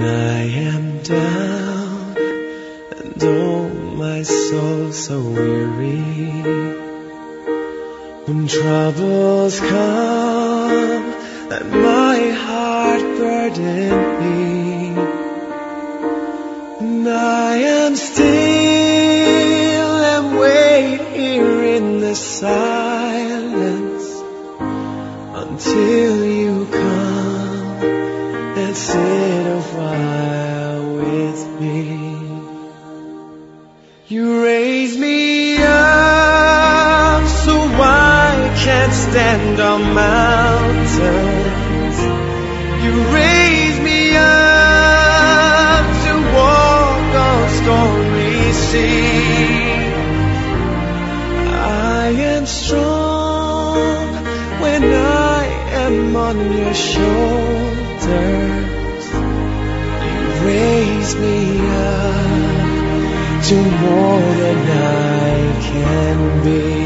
When I am down and oh my soul so weary. When troubles come and my heart burden me And I am still and wait here in the silence Until sit a while with me. You raise me up so I can stand on mountains. You raise me up to walk on stormy seas. I am strong when I am on your shoulders. You raise me up to more than I can be.